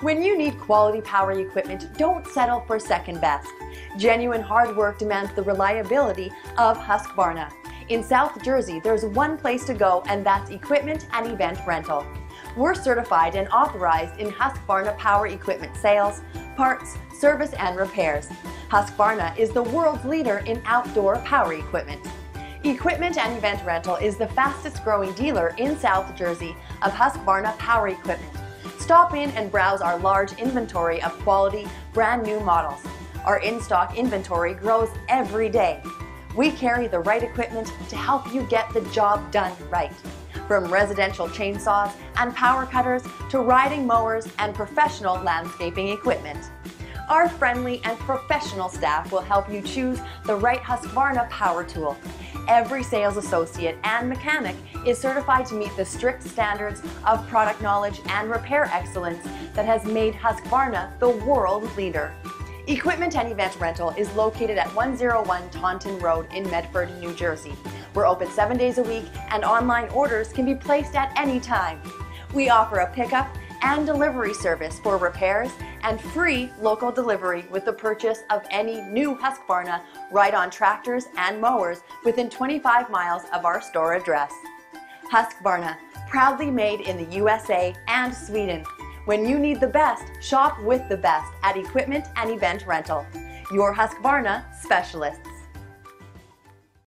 When you need quality power equipment, don't settle for second best. Genuine hard work demands the reliability of Husqvarna. In South Jersey, there's one place to go, and that's equipment and event rental. We're certified and authorized in Husqvarna power equipment sales, parts, service, and repairs. Husqvarna is the world's leader in outdoor power equipment. Equipment and Event Rental is the fastest growing dealer in South Jersey of Husqvarna power equipment. Stop in and browse our large inventory of quality, brand new models. Our in-stock inventory grows every day. We carry the right equipment to help you get the job done right. From residential chainsaws and power cutters to riding mowers and professional landscaping equipment. Our friendly and professional staff will help you choose the right Husqvarna power tool. Every sales associate and mechanic is certified to meet the strict standards of product knowledge and repair excellence that has made Husqvarna the world leader. Equipment and Event Rental is located at 101 Taunton Road in Medford, New Jersey. We're open seven days a week and online orders can be placed at any time. We offer a pickup and delivery service for repairs and free local delivery with the purchase of any new Husqvarna ride-on tractors and mowers within 25 miles of our store address. Husqvarna, proudly made in the USA and Sweden. When you need the best, shop with the best at Equipment and Event Rental. Your Husqvarna specialists.